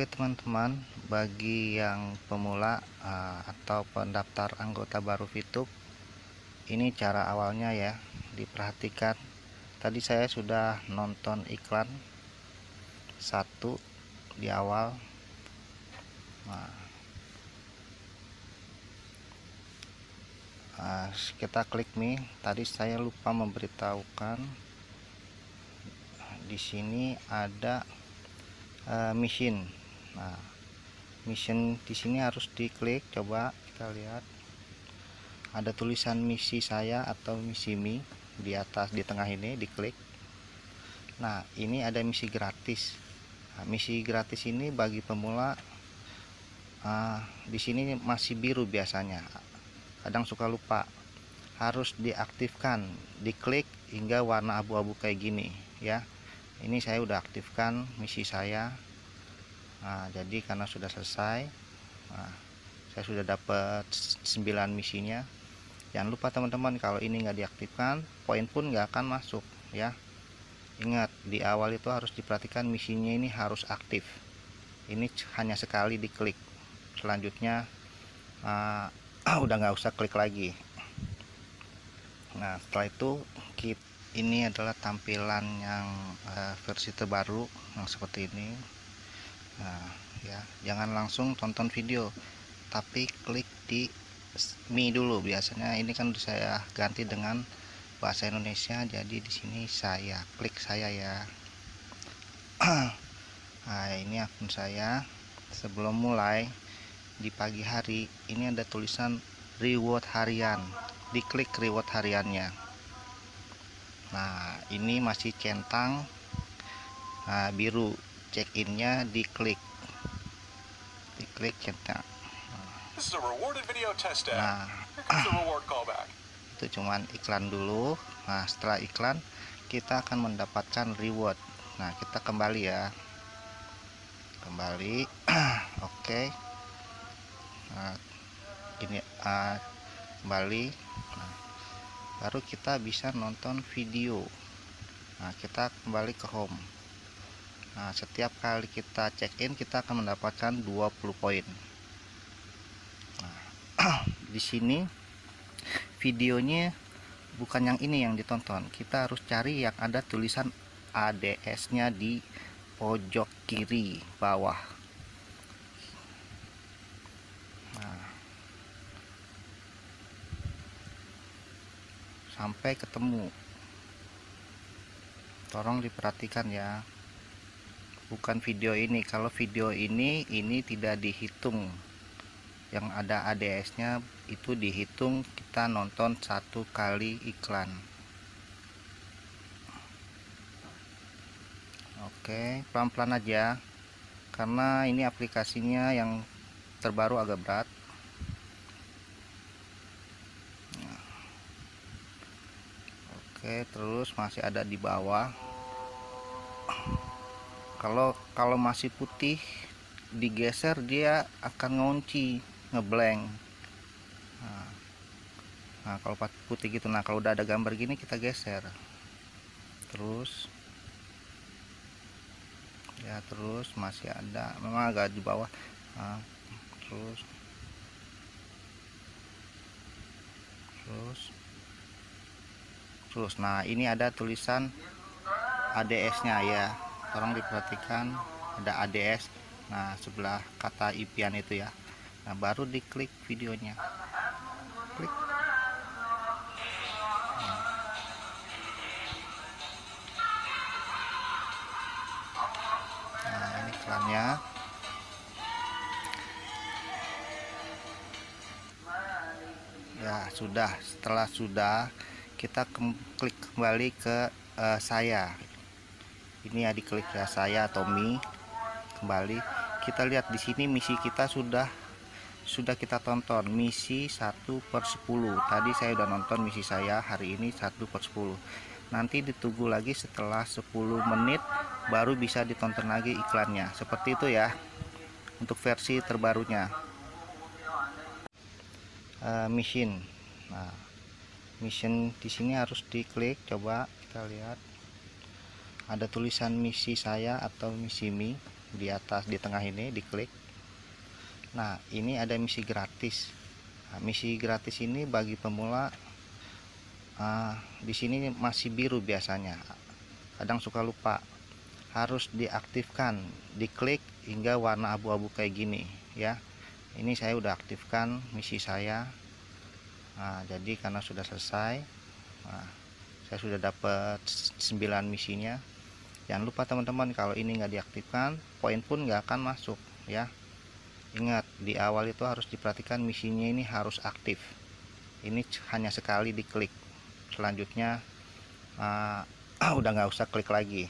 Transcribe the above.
Oke teman-teman, bagi yang pemula uh, atau pendaftar anggota baru VTube, ini cara awalnya ya, diperhatikan. Tadi saya sudah nonton iklan satu di awal. Nah, uh, kita klik nih. Tadi saya lupa memberitahukan di sini ada uh, mission nah mission di sini harus diklik coba kita lihat. Ada tulisan misi saya atau misi mi di atas di tengah ini diklik. Nah ini ada misi gratis. Nah, misi gratis ini bagi pemula uh, di sini masih biru biasanya. Kadang suka lupa. Harus diaktifkan diklik hingga warna abu-abu kayak gini ya. Ini saya udah aktifkan misi saya nah, jadi karena sudah selesai nah, saya sudah dapat 9 misinya. Jangan lupa teman-teman kalau ini nggak diaktifkan poin pun nggak akan masuk ya. Ingat di awal itu harus diperhatikan misinya ini harus aktif. Ini hanya sekali diklik. Selanjutnya uh, udah nggak usah klik lagi. Nah setelah itu kita ini adalah tampilan yang uh, versi terbaru yang seperti ini nah ya. Jangan langsung tonton video tapi klik di Mi dulu. Biasanya ini kan saya ganti dengan bahasa Indonesia jadi di sini saya klik saya ya. Nah ini akun saya. Sebelum mulai di pagi hari ini ada tulisan reward harian. Diklik reward hariannya. Nah ini masih centang nah, biru check innya diklik diklik centang nah. Itu cuman iklan dulu. Nah setelah iklan kita akan mendapatkan reward. Nah kita kembali ya. Kembali. Oke. Okay. nah, ini uh, kembali. Nah, baru kita bisa nonton video. Nah kita kembali ke home nah setiap kali kita check in kita akan mendapatkan 20 poin. Nah, di sini videonya bukan yang ini yang ditonton. Kita harus cari yang ada tulisan ADS nya di pojok kiri bawah. Sampai ketemu. Tolong diperhatikan ya bukan video ini. Kalau video ini ini tidak dihitung. Yang ada ADS nya itu dihitung kita nonton satu kali iklan. Oke pelan-pelan aja. Karena ini aplikasinya yang terbaru agak berat. Oke terus masih ada di bawah kalau kalau masih putih digeser dia akan ngunci ngeblank nah, nah kalau putih gitu. Nah kalau udah ada gambar gini kita geser. Terus ya terus masih ada. Memang agak di bawah. Nah, terus terus terus. Nah ini ada tulisan ADS nya ya tolong diperhatikan ada ADS nah sebelah kata impian itu ya. Nah baru diklik videonya. Klik. Nah ini iklannya. Ya sudah. Setelah sudah kita klik kembali ke uh, saya ini ya diklik ya saya Tommy. Kembali. Kita lihat di sini misi kita sudah sudah kita tonton. Misi 1 per 10 tadi saya udah nonton misi saya hari ini 1 per 10 nanti ditunggu lagi setelah 10 menit baru bisa ditonton lagi iklannya. Seperti itu ya untuk versi terbarunya. Uh, mission. Nah mission di sini harus diklik. Coba kita lihat ada tulisan misi saya atau misi mi di atas di tengah ini diklik. Nah ini ada misi gratis. Nah, misi gratis ini bagi pemula uh, di sini masih biru biasanya. Kadang suka lupa. Harus diaktifkan diklik hingga warna abu-abu kayak gini ya. Ini saya udah aktifkan misi saya. Nah, jadi karena sudah selesai nah, saya sudah dapat 9 misinya jangan lupa teman-teman kalau ini nggak diaktifkan poin pun nggak akan masuk ya. Ingat di awal itu harus diperhatikan misinya ini harus aktif. Ini hanya sekali diklik. Selanjutnya uh, udah nggak usah klik lagi